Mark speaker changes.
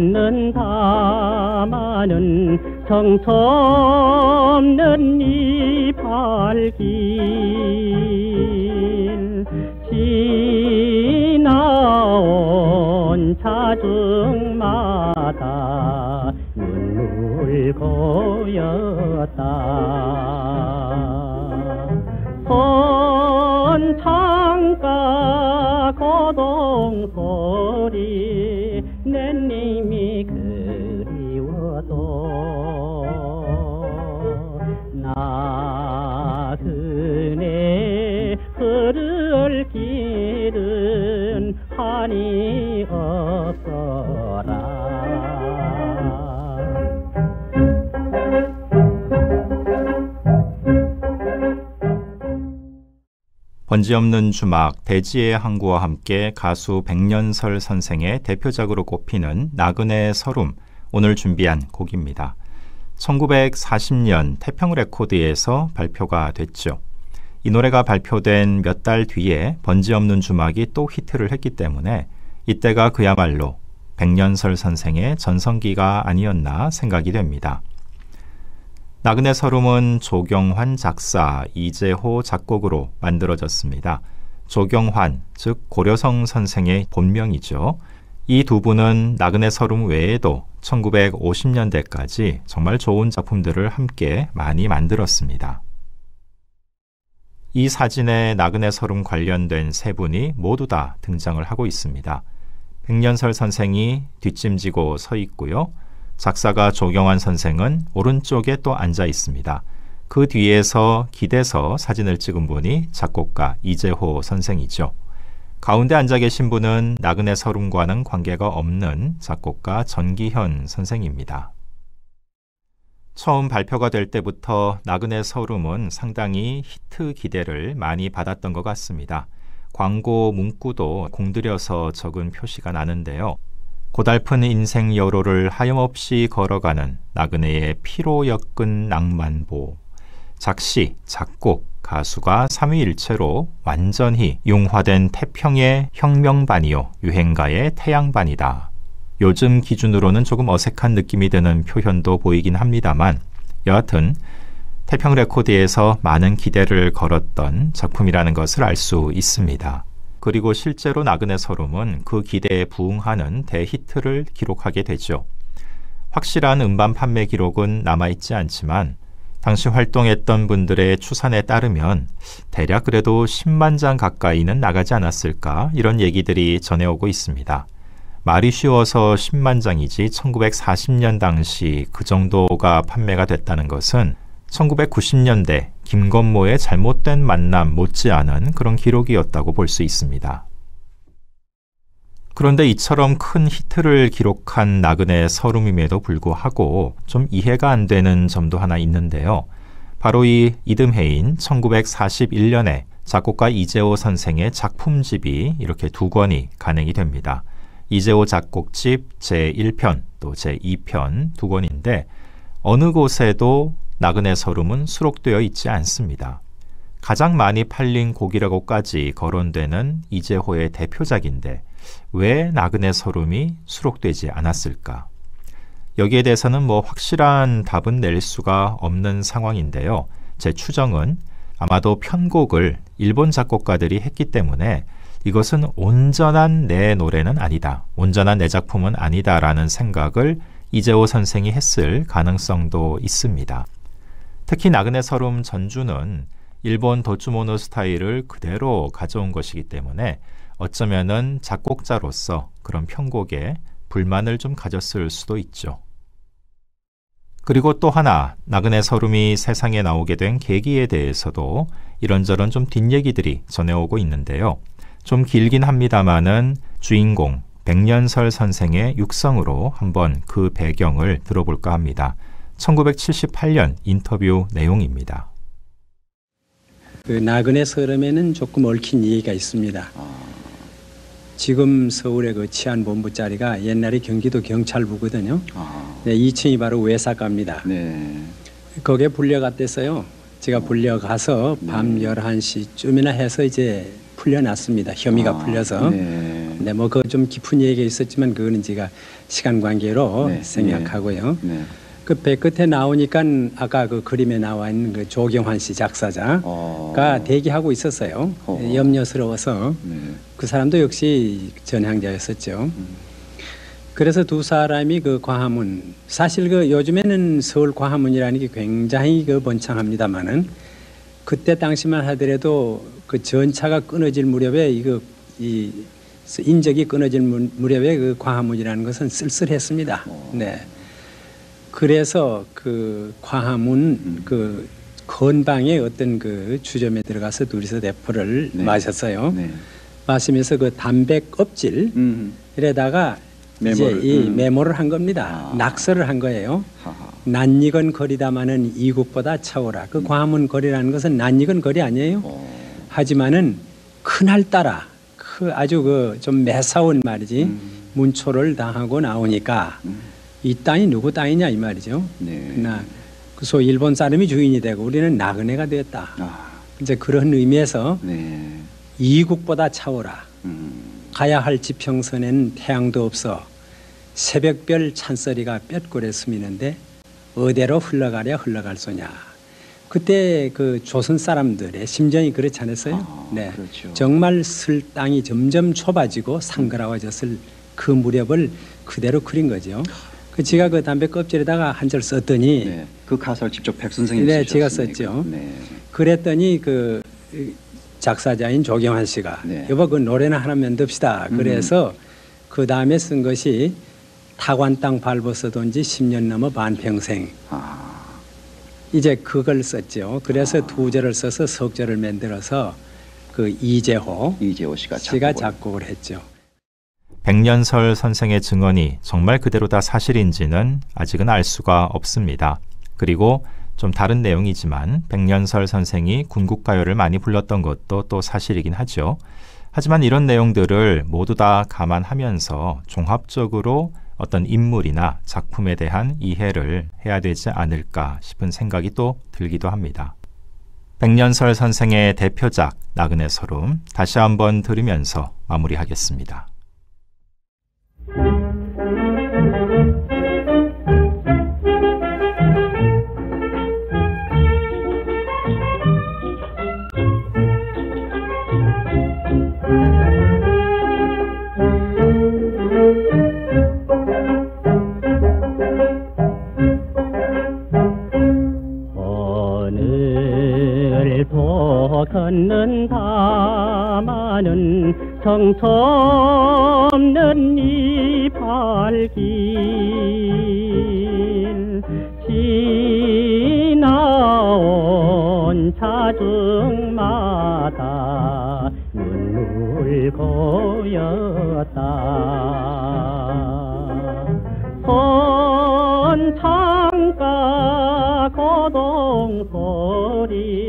Speaker 1: 찾는다마는 정처 없는 이 발길. 지나온 자주 고동 소리 내 님이 그리워도 나그네 흐를 길은 한이
Speaker 2: 번지 없는 주막 대지의 항구와 함께 가수 백년설 선생의 대표작으로 꼽히는 나그네 설움 오늘 준비한 곡입니다. 1940년 태평 레코드에서 발표가 됐죠. 이 노래가 발표된 몇 달 뒤에 번지 없는 주막이 또 히트를 했기 때문에 이때가 그야말로 백년설 선생의 전성기가 아니었나 생각이 됩니다. 나그네 서름은 조경환 작사, 이재호 작곡으로 만들어졌습니다. 조경환, 즉 고려성 선생의 본명이죠. 이 두 분은 나그네 서름 외에도 1950년대까지 정말 좋은 작품들을 함께 많이 만들었습니다. 이 사진에 나그네 서름 관련된 세 분이 모두 다 등장을 하고 있습니다. 백년설 선생이 뒷짐지고 서 있고요. 작사가 조경환 선생은 오른쪽에 또 앉아 있습니다. 그 뒤에서 기대서 사진을 찍은 분이 작곡가 이재호 선생이죠. 가운데 앉아 계신 분은 나그네 서름과는 관계가 없는 작곡가 전기현 선생입니다. 처음 발표가 될 때부터 나그네 서름은 상당히 히트 기대를 많이 받았던 것 같습니다. 광고 문구도 공들여서 적은 표시가 나는데요. 고달픈 인생 여로를 하염없이 걸어가는 나그네의 피로 엮은 낭만보. 작시, 작곡, 가수가 삼위일체로 완전히 융화된 태평의 혁명반이요, 유행가의 태양반이다. 요즘 기준으로는 조금 어색한 느낌이 드는 표현도 보이긴 합니다만, 여하튼 태평 레코드에서 많은 기대를 걸었던 작품이라는 것을 알 수 있습니다. 그리고 실제로 나그네 서름은 그 기대에 부응하는 대히트를 기록하게 되죠. 확실한 음반 판매 기록은 남아있지 않지만 당시 활동했던 분들의 추산에 따르면 대략 그래도 10만 장 가까이는 나가지 않았을까 이런 얘기들이 전해오고 있습니다. 말이 쉬워서 10만 장이지 1940년 당시 그 정도가 판매가 됐다는 것은 1990년대 김건모의 잘못된 만남 못지않은 그런 기록이었다고 볼 수 있습니다. 그런데 이처럼 큰 히트를 기록한 나그네 서름임에도 불구하고 좀 이해가 안 되는 점도 하나 있는데요. 바로 이 이듬해인 1941년에 작곡가 이재호 선생의 작품집이 이렇게 두 권이 간행이 됩니다. 이재호 작곡집 제1편 또 제2편 두 권인데 어느 곳에도 나그네 서름은 수록되어 있지 않습니다. 가장 많이 팔린 곡이라고까지 거론되는 이재호의 대표작인데 왜 나그네 서름이 수록되지 않았을까? 여기에 대해서는 뭐 확실한 답은 낼 수가 없는 상황인데요. 제 추정은 아마도 편곡을 일본 작곡가들이 했기 때문에 이것은 온전한 내 노래는 아니다. 온전한 내 작품은 아니다라는 생각을 이재호 선생이 했을 가능성도 있습니다. 특히 나그네 서름 전주는 일본 도츠모노 스타일을 그대로 가져온 것이기 때문에 어쩌면은 작곡자로서 그런 편곡에 불만을 좀 가졌을 수도 있죠. 그리고 또 하나 나그네 서름이 세상에 나오게 된 계기에 대해서도 이런저런 좀 뒷얘기들이 전해오고 있는데요. 좀 길긴 합니다만은 주인공 백년설 선생의 육성으로 한번 그 배경을 들어볼까 합니다. 1978년 인터뷰 내용입니다.
Speaker 3: 그 나그네 서름에는 조금 얽힌 얘기가 있습니다. 지금 서울의 그 치안본부 자리가 옛날에 경기도 경찰부거든요.
Speaker 4: 아,
Speaker 3: 네, 2층이 바로 외사갑니다.
Speaker 4: 네.
Speaker 3: 거기에 불려갔댔어요. 제가 불려가서 밤 11시쯤이나 해서 이제 풀려났습니다. 혐의가
Speaker 4: 아,
Speaker 3: 풀려서.
Speaker 4: 네.
Speaker 3: 네, 뭐 그 좀 깊은 얘기가 있었지만 그거는 제가 시간 관계로
Speaker 4: 네,
Speaker 3: 생략하고요.
Speaker 4: 네.
Speaker 3: 그배 끝에 나오니까 아까 그 그림에 나와 있는 그 조경환 씨 작사자가
Speaker 4: 어.
Speaker 3: 대기하고 있었어요.
Speaker 4: 어허.
Speaker 3: 염려스러워서
Speaker 4: 네.
Speaker 3: 그 사람도 역시 전향자였었죠.
Speaker 4: 음.
Speaker 3: 그래서 두 사람이 그 광화문 사실 그 요즘에는 서울 광화문이라는 게 굉장히 그 번창합니다만은 그때 당시만 하더라도 그 전차가 끊어질 무렵에 이거 이 인적이 끊어질 무- 무렵에 그 광화문이라는 것은 쓸쓸했습니다.
Speaker 4: 어.
Speaker 3: 네. 그래서 그 광화문
Speaker 4: 음.
Speaker 3: 그 건방의 어떤 그 주점에 들어가서 둘이서 대포를
Speaker 4: 네.
Speaker 3: 마셨어요.
Speaker 4: 네.
Speaker 3: 마시면서 그 담배 껍질에다가
Speaker 4: 음.
Speaker 3: 이제
Speaker 4: 메모를,
Speaker 3: 이
Speaker 4: 음.
Speaker 3: 메모를 한 겁니다.
Speaker 4: 아.
Speaker 3: 낙서를 한 거예요.
Speaker 4: 하하.
Speaker 3: 낯익은 거리다마는 이국보다 차오라. 그 광화문 거리라는 것은 낯익은 거리 아니에요.
Speaker 4: 어.
Speaker 3: 하지만은 그날따라 그 아주 그 좀 매사운 말이지
Speaker 4: 음.
Speaker 3: 문초를 당하고 나오니까
Speaker 4: 음.
Speaker 3: 이 땅이 누구 땅이냐 이 말이죠.
Speaker 4: 네.
Speaker 3: 나 그소 일본 사람이 주인이 되고 우리는 나그네가 되었다.
Speaker 4: 아.
Speaker 3: 이제 그런 의미에서
Speaker 4: 네.
Speaker 3: 이국보다 차오라.
Speaker 4: 음.
Speaker 3: 가야 할 지평선에는 태양도 없어 새벽별 찬소리가 뼛골에 스미는데 어디로 흘러가랴 흘러갈 소냐. 그때 그 조선 사람들의 심정이 그렇지 않았어요?
Speaker 4: 아, 그렇죠.
Speaker 3: 정말 쓸 땅이 점점 좁아지고 상그라워졌을 그 무렵을 그대로 그린 거죠. 그 제가 그 담배 껍질에다가 한 절 썼더니
Speaker 4: 네. 그 가사를 직접 백 선생님이
Speaker 3: 네, 제가
Speaker 4: 쓰셨습니까?
Speaker 3: 썼죠.
Speaker 4: 네.
Speaker 3: 그랬더니 그 작사자인 조경환 씨가
Speaker 4: 네.
Speaker 3: 여보 그 노래나 하나 만듭시다.
Speaker 4: 음.
Speaker 3: 그래서 그 다음에 쓴 것이 타관 땅 밟아서 돈 지 10년 넘어 반평생
Speaker 4: 아.
Speaker 3: 이제 그걸 썼죠. 그래서
Speaker 4: 아.
Speaker 3: 두 절을 써서 석 절을 만들어서 그 이재호
Speaker 4: 이재호 씨가
Speaker 3: 씨가
Speaker 4: 작곡을-
Speaker 3: 작곡을 했죠.
Speaker 2: 백년설 선생의 증언이 정말 그대로 다 사실인지는 아직은 알 수가 없습니다. 그리고 좀 다른 내용이지만 백년설 선생이 군국가요를 많이 불렀던 것도 또 사실이긴 하죠. 하지만 이런 내용들을 모두 다 감안하면서 종합적으로 어떤 인물이나 작품에 대한 이해를 해야 되지 않을까 싶은 생각이 또 들기도 합니다. 백년설 선생의 대표작 나그네 서름 다시 한번 들으면서 마무리하겠습니다.
Speaker 1: 걷는다마는 정처 없는 이 발길. 지나온 자중마다 눈물 고였다. 손창가 고동 소리